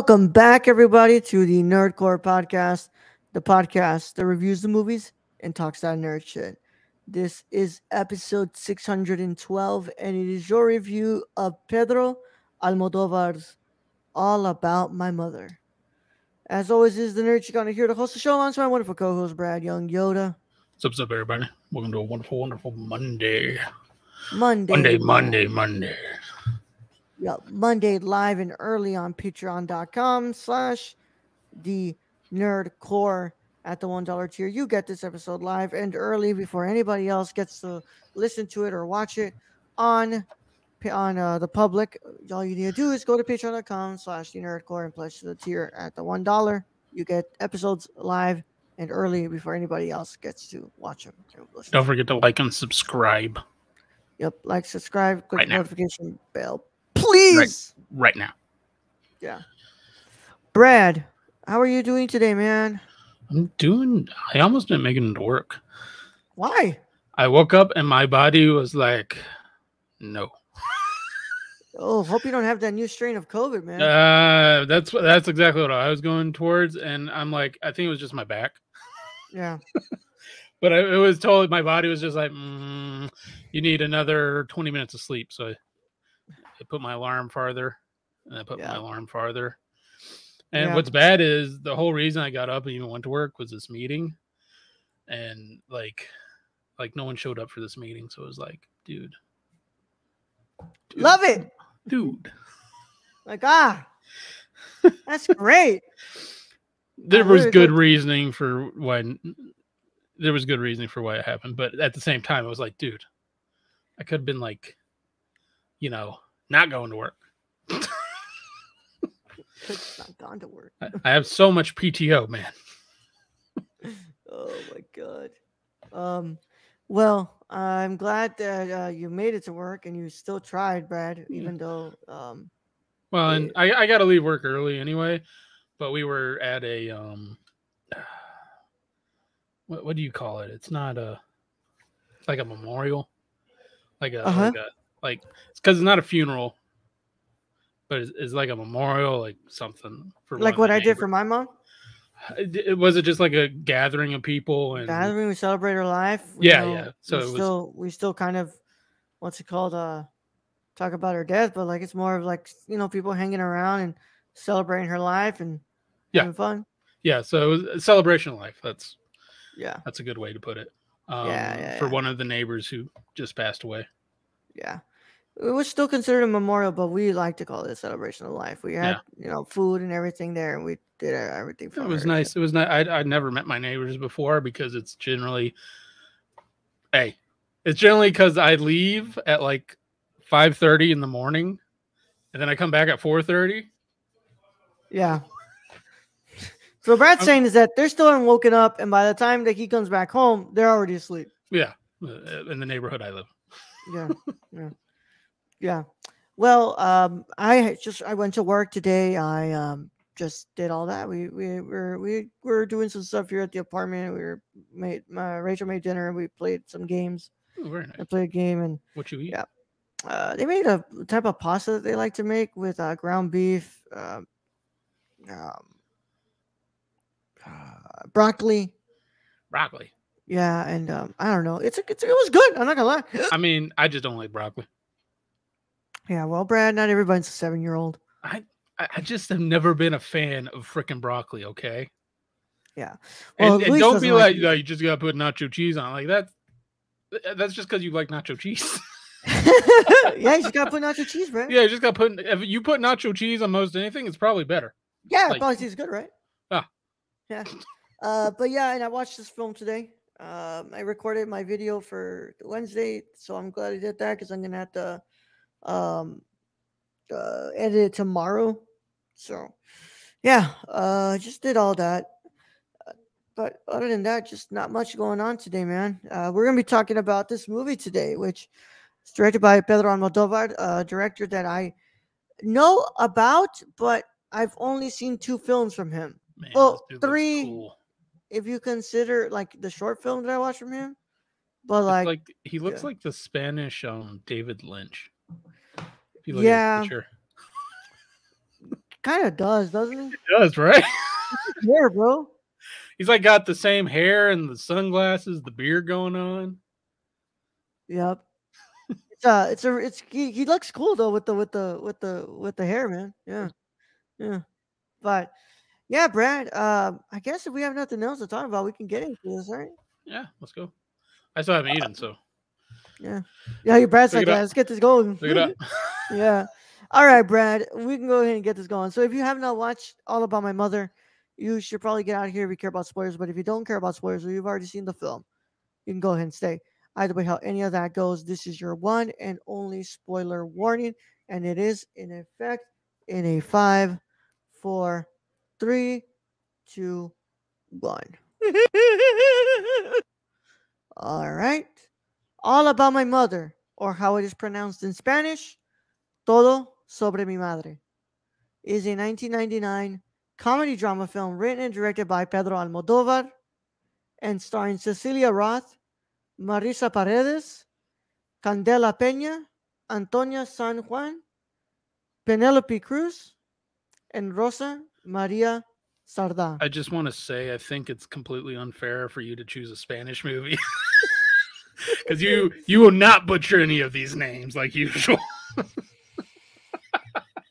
Welcome back, everybody, to the Nerd Corps podcast, the podcast that reviews the movies and talks that nerd shit. This is episode 612, and it is your review of Pedro Almodovar's All About My Mother. As always, this is the nerd you're gonna hear to host the show alongside my wonderful co-host Brad Young Yoda. What's up, everybody? Welcome to a wonderful, wonderful Monday. Monday, Monday, Monday, Monday. Yeah, Monday live and early on patreon.com slash the nerd corps at the one dollar tier. You get this episode live and early before anybody else gets to listen to it or watch it on on uh, the public. All you need to do is go to patreon.com slash the nerd corps and pledge to the tier at the one dollar. You get episodes live and early before anybody else gets to watch them. Don't forget to like and subscribe. Yep, like, subscribe, click Right the notification bell, please. Right now. Yeah. Brad, how are you doing today, man? I'm doing, I almost didn't make it into work. Why? I woke up and my body was like, no. Oh, hope you don't have that new strain of COVID, man. Uh, that's that's exactly what I was going towards. And I'm like, I think it was just my back. yeah. But I, it was totally, my body was just like, mm, you need another 20 minutes of sleep. So I, I put my alarm farther and I put Yeah. my alarm farther. And Yeah. what's bad is the whole reason I got up and even went to work was this meeting. And like, like no one showed up for this meeting. So it was like, dude. dude, Love it. Dude. Like, ah, that's great. There was good reasoning for why there was good reasoning for why it happened. But at the same time, it was like, dude, I could have been like, you know, not going to work. Not gone to work. I, I have so much PTO, man. Oh my god. Um, well, I'm glad that uh, you made it to work and you still tried, Brad, even though um, Well, and I, I got to leave work early anyway, but we were at a um, what what do you call it? It's not a, like a memorial, like a Uh-huh. like, a, like it's because it's not a funeral, but it's, it's like a memorial, like something for like what I did for my mom, It, it- was it just like a gathering of people and gathering, we celebrate her life. Yeah, know, yeah. So we it was- still we still kind of what's it called? Uh, talk about her death, but like it's more of like you know people hanging around and celebrating her life and Yeah. having fun. yeah, so it was a celebration of life. That's Yeah, that's a good way to put it. Um, yeah, for yeah. one of the neighbors who just passed away. yeah. It was still considered a memorial, but we like to call it a celebration of life. We had you know food and everything there, and we did uh, everything for It was her, nice. It was nice. I'd, I'd never met my neighbors before because it's generally, hey, it's generally because I leave at like five thirty in the morning, and then I come back at four thirty. Yeah. So Brad's I'm- saying is that they're still unwoken up, and by the time that he comes back home, they're already asleep. Yeah, uh, in the neighborhood I live. Yeah, yeah, yeah. Well, um, I just I went to work today. I um just did all that. We we were we were doing some stuff here at the apartment. We were made my Rachel made dinner. We played some games. Oh, very nice. I played a game and What you eat? Yeah. uh, they made a type of pasta that they like to make with uh, ground beef, um, um, uh, broccoli. Broccoli. Yeah, and um, I don't know. It's, a, it's it was good. I'm not gonna lie. I mean, I just don't like broccoli. Yeah, well, Brad, not everybody's a seven year old. I I just have never been a fan of freaking broccoli. Okay. Yeah. Well, and Luis don't be like like, it. You just gotta put nacho cheese on. Like that. That's just because you like nacho cheese. yeah, you just gotta put nacho cheese, Brad. Yeah, you just got to put. If you put nacho cheese on most anything, it's probably better. Yeah, Like- probably tastes good, right? Ah. Yeah. Uh, but yeah, and I watched this film today. Um, I recorded my video for Wednesday, so I'm glad I did that because I'm gonna have to um uh, edit it tomorrow. So yeah, uh, just did all that. Uh, But other than that, just not much going on today, man. Uh, we're gonna be talking about this movie today, which is directed by Pedro Almodovar, a director that I know about, but I've only seen two films from him. Man, Well, this dude looks three- cool. If you consider like the short film that I watched from him, but like, like, he looks yeah. like the Spanish um David Lynch. If you look Yeah. at his picture. kind of does, doesn't he? It does, right? Yeah, bro. He's like got the same hair and the sunglasses, the beard going on. Yep. It's uh it's a it's he, he looks cool though with the with the with the with the hair, man. Yeah. Yeah. But yeah, Brad, um, I guess if we have nothing else to talk about, we can get into this, right? Yeah, let's go. I still haven't eaten, so Yeah. Yeah, your Brad's Pick like, let's get this going. look it up. yeah. All right, Brad. We can go ahead and get this going. So if you have not watched All About My Mother, you should probably get out of here if you care about spoilers. But if you don't care about spoilers or you've already seen the film, you can go ahead and stay. Either way, how any of that goes, this is your one and only spoiler warning, and it is in effect in a five, four, three, two, one. All right. All about my mother, or how it is pronounced in Spanish, Todo sobre mi madre, is a 1999 comedy drama film written and directed by Pedro Almodovar and starring Cecilia Roth, Marisa Paredes, Candela Peña, Antonia San Juan, Penelope Cruz, and Rosa Maria Sarda. I just want to say I think it's completely unfair for you to choose a Spanish movie. Because you you will not butcher any of these names like usual.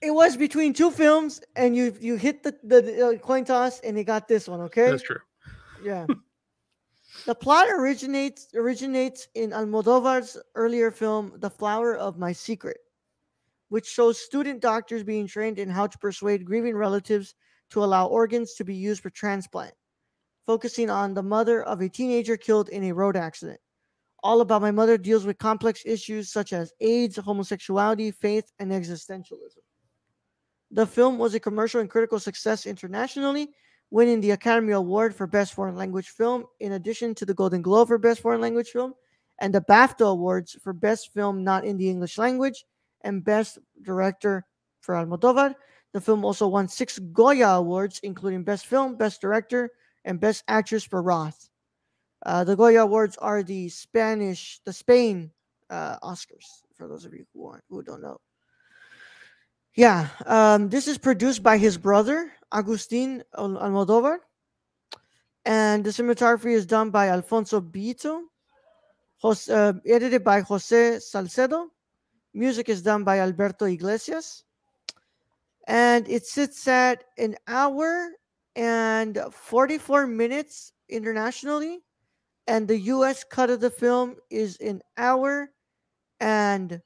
It was between two films, and you you hit the, the uh, coin toss, and you got this one. Okay. That's true. Yeah. the plot originates originates in Almodovar's earlier film The Flower of My Secret, which shows student doctors being trained in how to persuade grieving relatives to allow organs to be used for transplant, focusing on the mother of a teenager killed in a road accident. All About My Mother deals with complex issues such as AIDS, homosexuality, faith, and existentialism. The film was a commercial and critical success internationally, winning the Academy Award for Best Foreign Language Film, in addition to the Golden Globe for Best Foreign Language Film, and the BAFTA Awards for Best Film Not in the English Language and Best Director for Almodovar. The film also won six Goya Awards, including Best Film, Best Director, and Best Actress for Roth. Uh, the Goya Awards are the Spanish, the Spain uh, Oscars, for those of you who, aren't, who don't know. Yeah, um, this is produced by his brother, Agustin Almodovar. And the cinematography is done by Alfonso Beato, Jos- uh, edited by Jose Salcedo. Music is done by Alberto Iglesias. And it sits at an hour and 44 minutes internationally. And the US cut of the film is an hour and,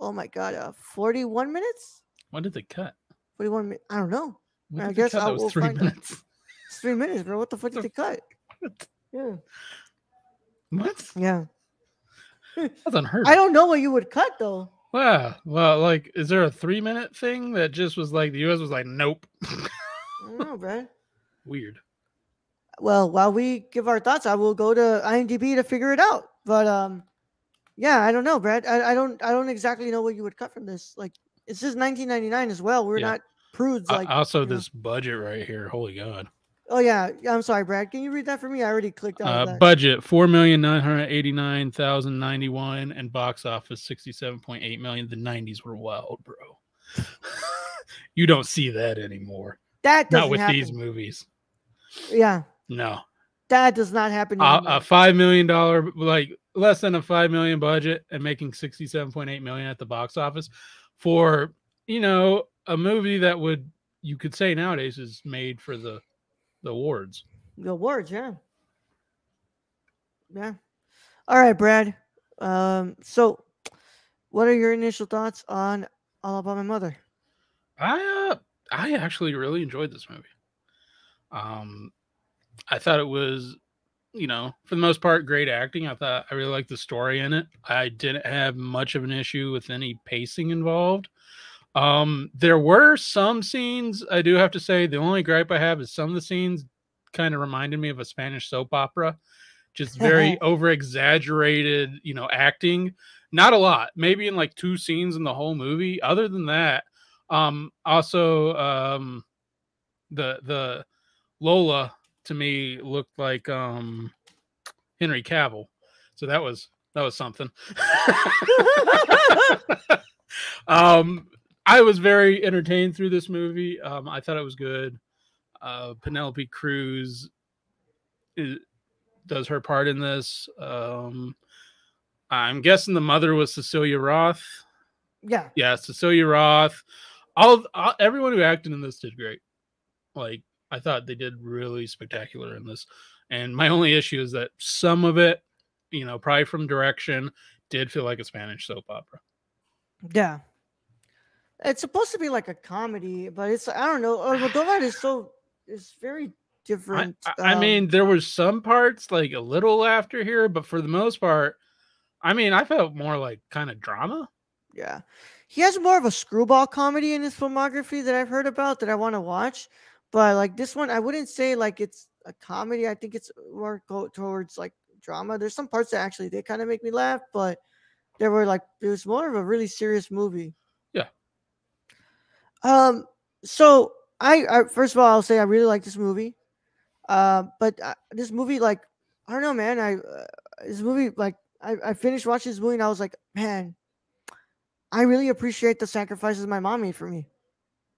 oh my God, uh, 41 minutes? When did they cut? 41 minutes. I don't know. I guess? I will was three find minutes. It's three minutes, bro. What the fuck did they cut? What? Yeah. What? Yeah. That's unheard. I don't know what you would cut though. Wow. Well, like, is there a three minute thing that just was like the US was like, nope. I don't know, Brad. Weird. Well, while we give our thoughts, I will go to IMDb to figure it out. But um, yeah, I don't know, Brad. I, I don't I don't exactly know what you would cut from this. Like it says 1999 as well. We're Yeah. not prudes. Uh, Like also, you know. this budget right here. Holy God. oh yeah, yeah. I'm sorry, Brad. Can you read that for me? I already clicked on Uh, that. budget four million nine hundred eighty nine thousand ninety one, and box office sixty seven point eight million. The nineties were wild, bro. you don't see that anymore. that doesn't Not with happen. these movies. Yeah, No, that does not happen. a, a five million dollar, like less than a five million budget, and making sixty seven point eight million at the box office for you know a movie that would you could say nowadays is made for the the awards. The awards, yeah. Yeah. All right, Brad. Um, so what are your initial thoughts on All About My Mother? I uh, I actually really enjoyed this movie. Um, I thought it was, you know, for the most part, great acting. I thought I really liked the story in it. I didn't have much of an issue with any pacing involved. Um, there were some scenes I do have to say. The only gripe I have is some of the scenes kind of reminded me of a Spanish soap opera, just very over exaggerated, you know, acting. Not a lot, maybe in like two scenes in the whole movie. Other than that, um, also, um, the the Lola to me looked like um Henry Cavill, so that was that was something. um, I was very entertained through this movie. Um, I thought it was good. Uh, Penelope Cruz is, does her part in this. Um, I'm guessing the mother was Cecilia Roth. Yeah. Yeah, Cecilia Roth. All, all everyone who acted in this did great. Like I thought they did really spectacular in this. And my only issue is that some of it, you know, probably from direction, did feel like a Spanish soap opera. Yeah. It's supposed to be like a comedy, but it's I don't know. Almodovar is so is very different. I, I um, mean, there was some parts like a little laughter here, but for the most part, I mean, I felt more like kind of drama. Yeah. He has more of a screwball comedy in his filmography that I've heard about that I want to watch. But like this one, I wouldn't say like it's a comedy. I think it's more go towards like drama. There's some parts that actually they kind of make me laugh, but there were like it was more of a really serious movie. Yeah. Um. So I, I first of all, I'll say I really like this movie. Uh, but uh, this movie, like, I don't know, man. I uh, this movie, like, I, I finished watching this movie and I was like, man, I really appreciate the sacrifices my mom made for me.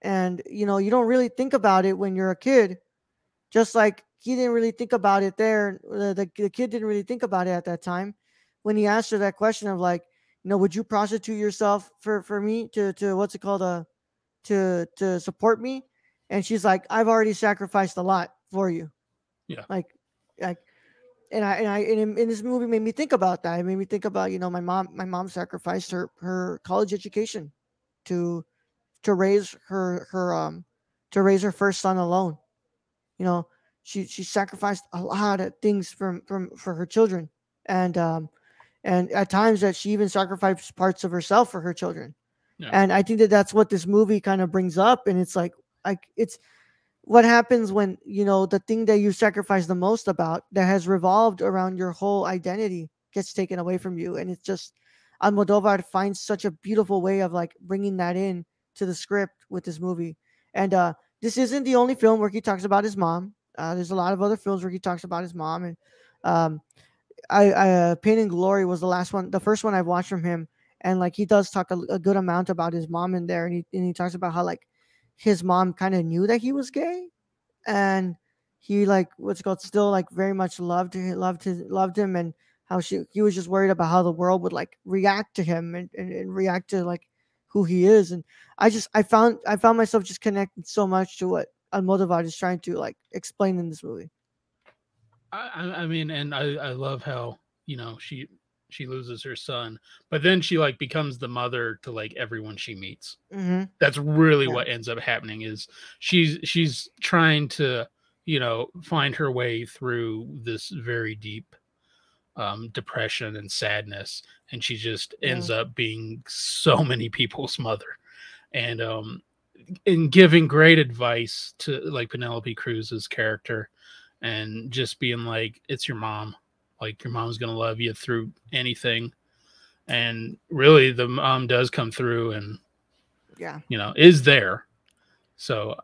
And you know, you don't really think about it when you're a kid, just like he didn't really think about it there. The, the, the kid didn't really think about it at that time when he asked her that question of like, you know, would you prostitute yourself for for me to to what's it called uh to to support me? And she's like, I've already sacrificed a lot for you. Yeah. Like, like, and I and I and in, in this movie made me think about that. It made me think about you know my mom. My mom sacrificed her her college education to to raise her her um to raise her first son alone. You know, she she sacrificed a lot of things from from for her children, and um and at times that she even sacrificed parts of herself for her children. Yeah. And I think that that's what this movie kind of brings up, and it's like like it's what happens when you know the thing that you sacrifice the most about that has revolved around your whole identity gets taken away from you and it's just almodovar finds such a beautiful way of like bringing that in to the script with this movie. And uh this isn't the only film where he talks about his mom. Uh there's a lot of other films where he talks about his mom. And um i i uh, pain and glory was the last one the first one i've watched from him. And like he does talk a, a good amount about his mom in there. And he, and he talks about how like his mom kind of knew that he was gay. And he like what's called still like very much loved loved his loved him. And how she he was just worried about how the world would like react to him and, and, and react to like who he is and i just i found i found myself just connecting so much to what almodovar is trying to like explain in this movie I, I mean, and I, I love how you know she she loses her son, but then she like becomes the mother to like everyone she meets. mm-hmm. That's really Yeah. what ends up happening is she's she's trying to you know find her way through this very deep um, depression and sadness, and she just ends up being so many people's mother, and um, in giving great advice to like Penelope Cruz's character, and just being like, "It's your mom. Like your mom's gonna love you through anything." And really, the mom does come through and yeah you know is there so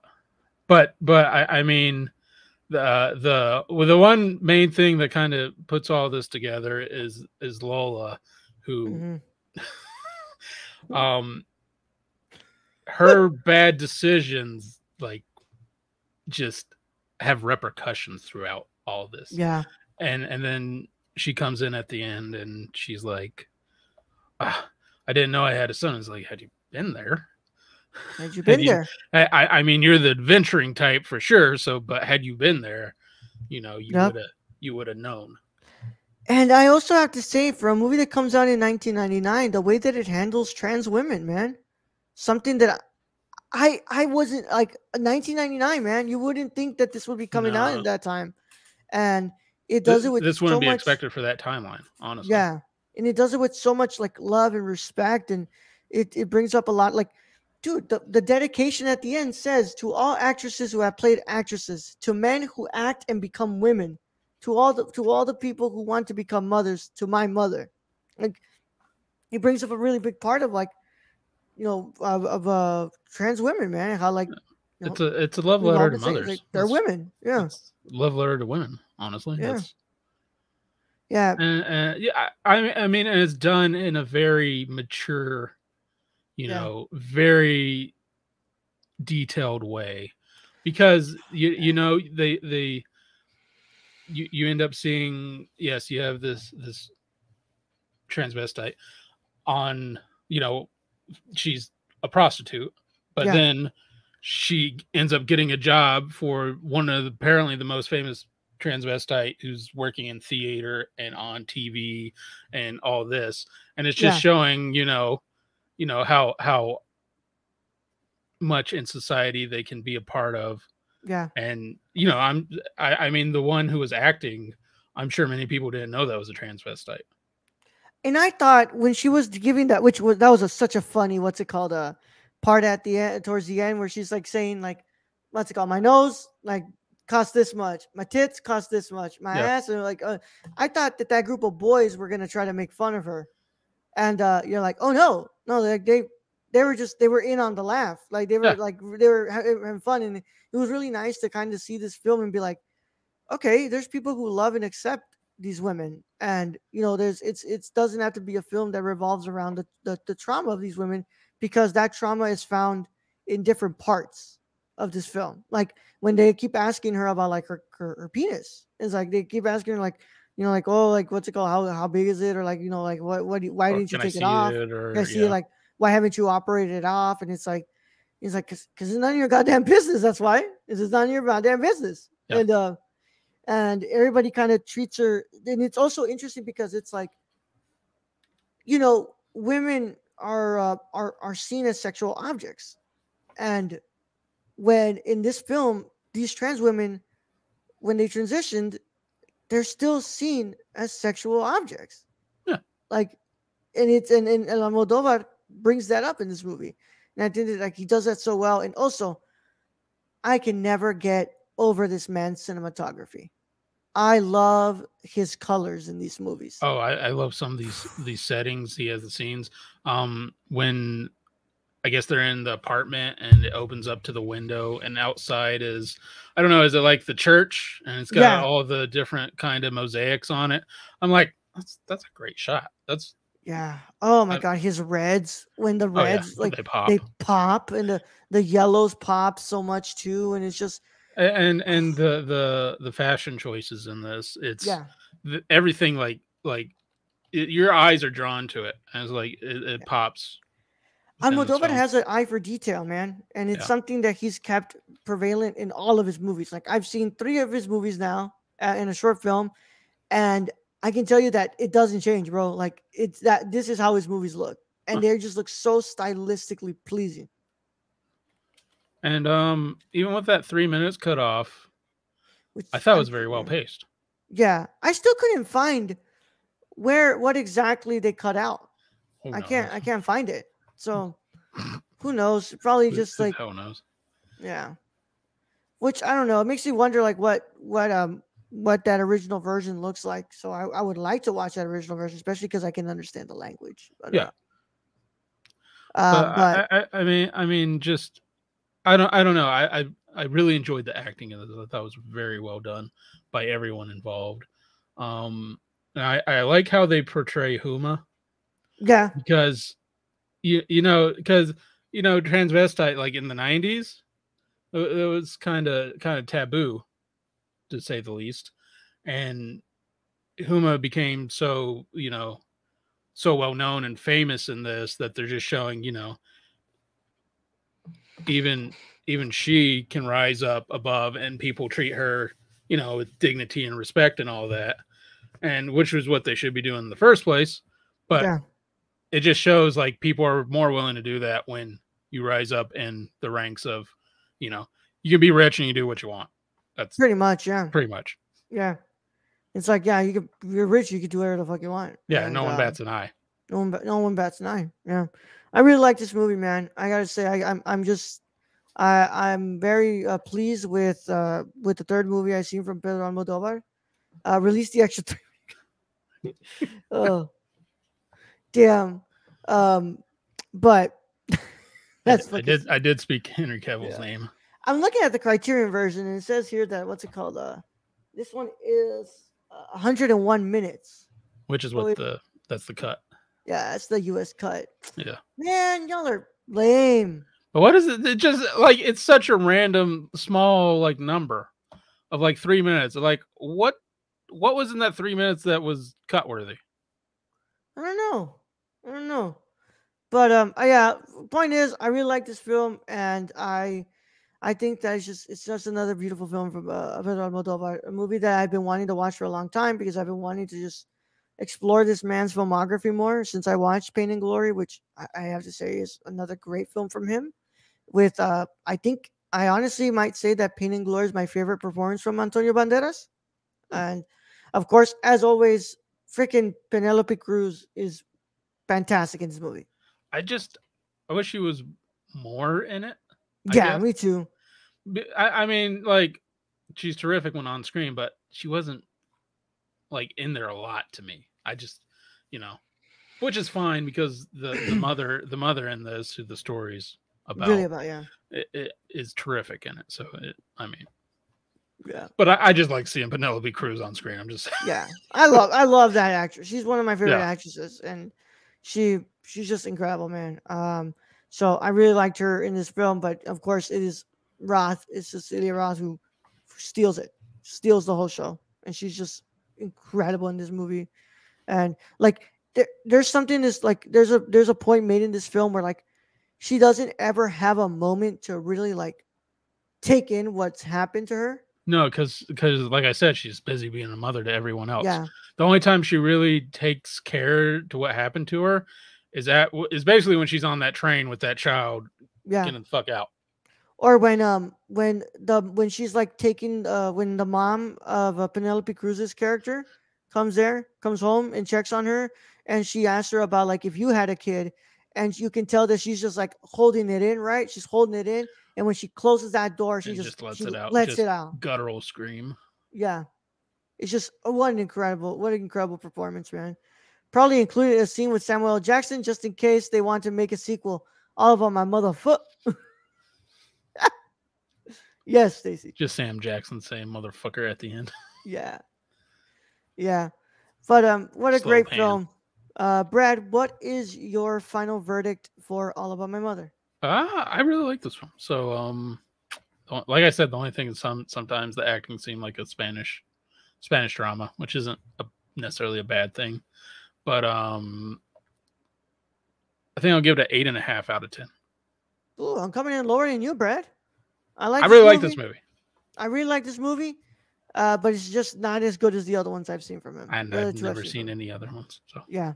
but but i i mean the the the one main thing that kind of puts all this together is is lola who mhm. um her bad decisions like just have repercussions throughout all this. Yeah. And and then she comes in at the end and she's like ah, i didn't know i had a son. It's like had you been there had you been you- there I, I I mean, you're the adventuring type for sure. So, but had you been there, you know, you Yep. would have you would have known. And I also have to say, for a movie that comes out in 1999, the way that it handles trans women, man, something that I I wasn't like 1999, man. You wouldn't think that this would be coming out No. at that time, and it does it with this wouldn't so be much, expected for that timeline, honestly. Yeah, and it does it with so much like love and respect, and it it brings up a lot. Like, dude, the, the dedication at the end says to all actresses who have played actresses, to men who act and become women, to all the to all the people who want to become mothers, to my mother. Like, it brings up a really big part of like, you know, of, of uh trans women, man. How like you It's a it's a love letter to mothers. like, they're It's- women. Yeah, love letter to women. Honestly, Yeah. That's, yeah, and, and yeah, I I I mean, and it's done in a very mature you Yeah. know, very detailed way because you you know they they you you end up seeing yes you have this this transvestite on you know she's a prostitute but Yeah. then she ends up getting a job for one of the, apparently the most famous transvestite who's working in theater and on TV and all this and it's just Yeah. showing you know you know how how much in society they can be a part of. Yeah. and you know i'm I, I mean the one who was acting i'm sure many people didn't know that was a transvestite. And I thought when she was giving that, which was that was a, such a funny, what's it called, uh, part at the end, towards the end, where she's like saying like, what's it called, my nose like cost this much, my tits cost this much, my Yeah. ass, and like, uh, I thought that that group of boys were gonna try to make fun of her, and uh, you're like, oh no, no, like they they were just they were in on the laugh, like they were Yeah. like they were having fun, and it was really nice to kind of see this film and be like, okay, there's people who love and accept these women and you know there's it's it's doesn't have to be a film that revolves around the, the the trauma of these women because that trauma is found in different parts of this film like when they keep asking her about like her her, her penis it's like they keep asking her like you know like oh like what's it called? How how big is it? or like you know like what what why Or didn't you take it off? it? Or I see yeah. like why haven't you operated it off? and it's like he's like because it's none of your goddamn business that's why. It's just none of your goddamn business. Yeah. and uh and everybody kind of treats her and it's also interesting because it's like you know women are uh, are are seen as sexual objects. And when in this film these trans women when they transitioned they're still seen as sexual objects. Yeah. like and it's and, and, and Almodovar brings that up in this movie. And i think that like he does that so well. And also i can never get over this man's cinematography. I love his colors in these movies. Oh I, I love some of these these settings he has the scenes. Um when i guess they're in the apartment and it opens up to the window and outside is i don't know is it like the church? And it's got Yeah. all the different kind of mosaics on it. I'm like that's that's a great shot. That's yeah. Oh my I- god his reds when the oh yeah, reds like they pop. they pop and the the yellows pop so much too and it's just and and the the the fashion choices in this it's yeah. th- everything like like it, your eyes are drawn to it. And it's like it, it pops within this Almodovar has an eye for detail, man, and it's Yeah. something that he's kept prevalent in all of his movies. Like I've seen three of his movies now uh, in a short film, and I can tell you that it doesn't change, bro. Like it's that this is how his movies look, and Huh. they just look so stylistically pleasing. and um even with that three minutes cut off Which i thought it was very well paced Yeah, I still couldn't find where what exactly they cut out. Who I can't I can't find it. So who knows? Probably just who like hell knows Yeah. Which I don't know. It makes me wonder like what what um what that original version looks like. So I, I would like to watch that original version, especially because I can understand the language. But, Yeah. Uh, but, but I, I, I mean i mean just i don't i don't know i i, I really enjoyed the acting i thought it was very well done by everyone involved um and i i like how they portray huma yeah, because you you know because you know transvestite like in the 90s it, was kind of kind of taboo to say the least. And huma became so you know so well known and famous in this that they're just showing you know even even she can rise up above and people treat her you know with dignity and respect and all that and which was what they should be doing in the first place but yeah, it just shows like people are more willing to do that when you rise up in the ranks of you know you can be rich and you do what you want that's pretty much. Yeah, pretty much yeah. It's like yeah, you can you're rich, you can do whatever the fuck you want. yeah And, no one um, bats an eye No one, no one bats an eye. Yeah, I really like this movie, man. I gotta say, I, I'm, I'm just, I, I'm very uh, pleased with, uh, with the third movie I seen from Pedro Almodovar. Uh, release the extra three. oh, damn. Um, but that's I did I did speak Henry Cavill's Yeah. name I'm looking at the Criterion version, and it says here that what's it called? Uh, this one is uh, 101 minutes. which is Well, what it- the that's the cut Yeah, it's the US cut. Yeah. Man, y'all are lame. But what is it? It just like it's such a random small like number of like three minutes. Like what what was in that three minutes that was cut worthy? I don't know. I don't know. But um uh, yeah, point is I really like this film and I I think that it's just it's just another beautiful film from uh, Pedro Almodovar, a movie that I've been wanting to watch for a long time because I've been wanting to just explore this man's filmography more since I watched Pain and Glory, which I, I have to say is another great film from him. With uh, I think I honestly might say that Pain and Glory is my favorite performance from Antonio Banderas, and of course, as always, freaking Penelope Cruz is fantastic in this movie. I just I wish he was more in it. I yeah, guess. me too. I mean, like she's terrific when on screen, but she wasn't like in there a lot to me. I just, you know, which is fine because the the mother the mother in this who the stories about, Really about yeah, it, it is terrific in it. So it, I mean, yeah, but I, I just like seeing Penelope Cruz on screen. I'm just yeah. I love I love that actress. She's one of my favorite Yeah. actresses, and she she's just incredible, man. Um, so I really liked her in this film, but of course it is Roth, it's Cecilia Roth who steals it, steals the whole show, and she's just incredible in this movie. And like there, there's something that's like there's a there's a point made in this film where like she doesn't ever have a moment to really like take in what's happened to her. No, because because like I said, she's busy being a mother to everyone else. Yeah, The only time she really takes care to what happened to her is at is basically when she's on that train with that child yeah. getting the fuck out. or when um when the when she's like taking uh when the mom of uh, Penelope Cruz's character comes there comes home and checks on her and she asks her about like if you had a kid and you can tell that she's just like holding it in right she's holding it in and when she closes that door she just, just lets she it out, lets just- it out Guttural scream. yeah it's just uh, what an incredible what an incredible performance man probably included a scene with Samuel Jackson just in case they want to make a sequel all of on my motherfoot yes Stacy Just Sam Jackson saying motherfucker at the end. Yeah. Yeah. But um what a Slow great pan. film. Uh Brad, what is your final verdict for All About My Mother? Ah, I really like this one. So, um, like I said, the only thing is some sometimes the acting seemed like a Spanish Spanish drama, which isn't a, necessarily a bad thing. But um, I think I'll give it an eight and a half out of ten. Ooh, I'm coming in lower than you, Brad. I like I really like this movie. I really like this movie. Uh, but it's just not as good as the other ones I've seen from him. and I've never seen any other ones. So Yeah.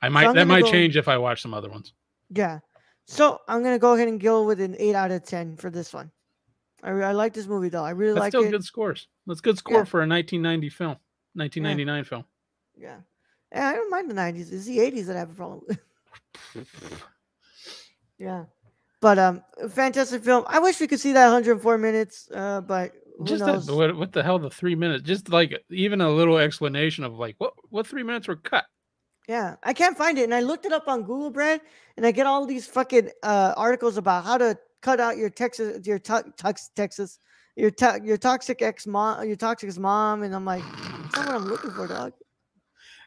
I might I'm that might go- change if I watch some other ones. Yeah. So I'm gonna go ahead and go with an eight out of ten for this one. I, re- I like this movie though. I really That's like still it. good scores. That's good score Yeah. for a 1990 film, 1999 film. Yeah. Yeah, I don't mind the nineties. It's the eighties that I have a problem with. Yeah. But um fantastic film. I wish we could see that 104 minutes, uh, but who Just knows? that, what, what the hell? The three minutes, just like even a little explanation of like what what three minutes were cut. Yeah, I can't find it. And I looked it up on Google, Brad, and I get all these fucking uh articles about how to cut out your Texas your to- tox Texas your to- your toxic ex mom your toxic ex mom, and I'm like, that's not what I'm looking for, dog.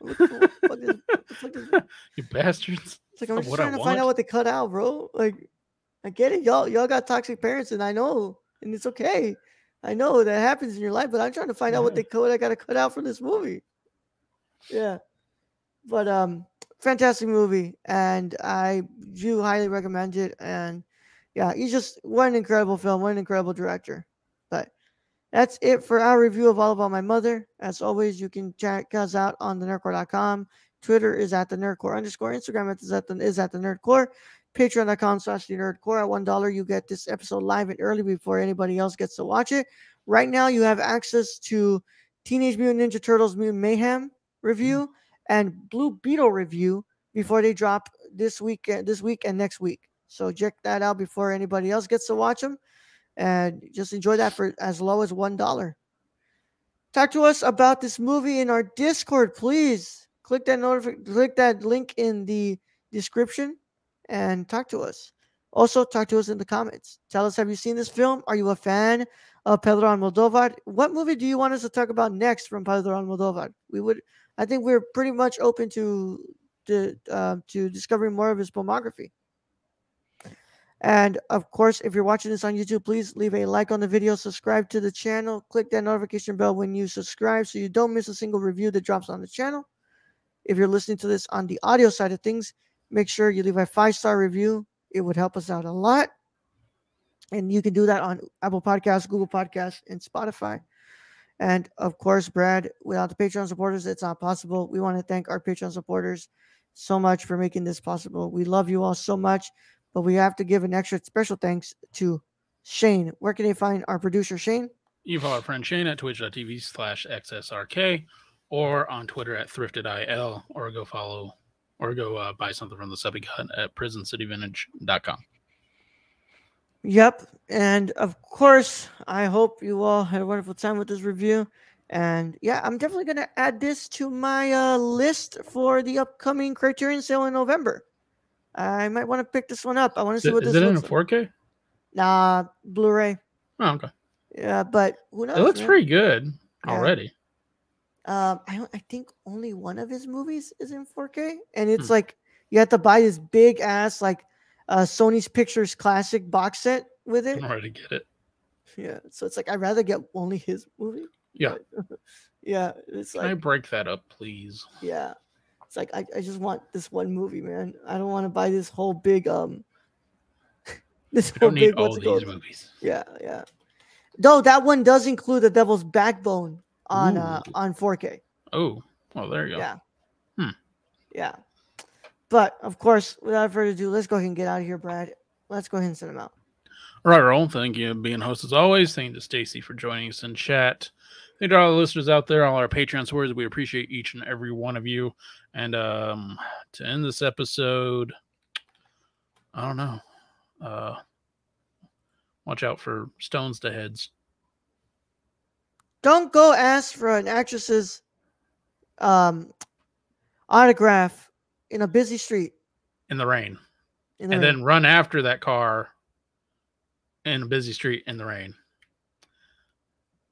Looking for what the fuck is- what the fuck is- You bastards! It's like I'm just what I trying to find out what they cut out, bro. Like, I get it, y'all. Y'all got toxic parents, and I know, and it's okay. I know that happens in your life, but I'm trying to find out what Yeah. they cut. I got to cut out from this movie. Yeah, but um, fantastic movie, and I do highly recommend it. And yeah, he's just what an incredible film, what an incredible director. But that's it for our review of All About My Mother. As always, you can check us out on the nerdcorps.com. Twitter is at the nerdcorps underscore. Instagram is at the is at the nerdcorps. Patreon.com slash the nerdcorps. At one dollar, you get this episode live and early before anybody else gets to watch it. Right now, you have access to Teenage Mutant Ninja Turtles Mutant Mayhem review and Blue Beetle review before they drop this week, uh, this week and next week. So check that out before anybody else gets to watch them, and just enjoy that for as low as one dollar. Talk to us about this movie in our Discord, please. Click that notification, click that link in the description, and talk to us. Also, talk to us in the comments. Tell us, have you seen this film? Are you a fan of Pedro Almodovar? What movie do you want us to talk about next from Pedro Almodovar? We would, I think, we're pretty much open to to uh, to discovering more of his filmography. And of course, if you're watching this on YouTube, please leave a like on the video, subscribe to the channel, click that notification bell when you subscribe so you don't miss a single review that drops on the channel. If you're listening to this on the audio side of things, make sure you leave a five star review. It would help us out a lot. And you can do that on Apple Podcasts, Google Podcasts, and Spotify. And of course, Brad, without the Patreon supporters, it's not possible. We want to thank our Patreon supporters so much for making this possible. We love you all so much, but we have to give an extra special thanks to Shane. Where can they find our producer, Shane? You follow our friend Shane at twitch.tv slash XSRK or on Twitter at thriftedil or go follow or go uh, buy something from the Subby at prisoncityvintage.com. Yep. And of course, I hope you all had a wonderful time with this review. And yeah, I'm definitely going to add this to my uh, list for the upcoming Criterion sale in November. I might want to pick this one up. I want to see Is, what is this it in looks a like. 4K? Nah, Blu-ray. Oh, okay. Yeah, but who knows? It looks man? pretty good Yeah. already. Um, I I think only one of his movies is in 4K, and it's Hmm. like you have to buy this big ass like uh Sony's Pictures Classic box set with it. I'm ready to get it. Yeah, so it's like I'd rather get only his movie. Yeah. yeah, it's Can I break that up, please? yeah, it's like I, I just want this one movie, man. I don't want to buy this whole big um. this whole don't need big all what's it called? these movies. Yeah, yeah. Though that one does include the Devil's Backbone on uh on 4K. Oh, well, there you go. Yeah. Hmm. Yeah. But of course, without further ado, let's go ahead and get out of here, Brad. Let's go ahead and send them out. All right, Roll. Thank you for being host as always. Thank you to Stacy for joining us in chat. Thank you to all the listeners out there, all our Patreon supporters. We appreciate each and every one of you. And um, to end this episode, I don't know. Uh, watch out for stones to heads. Don't go ask for an actress's um autograph in a busy street. in the rain, In the and rain. then run after that car in a busy street in the rain.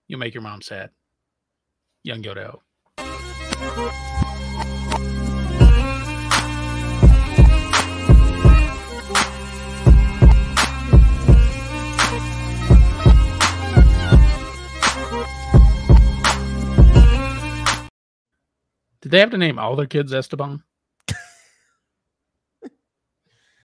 You'll make your mom sad. Young Yoda. out. Did they have to name all their kids Esteban?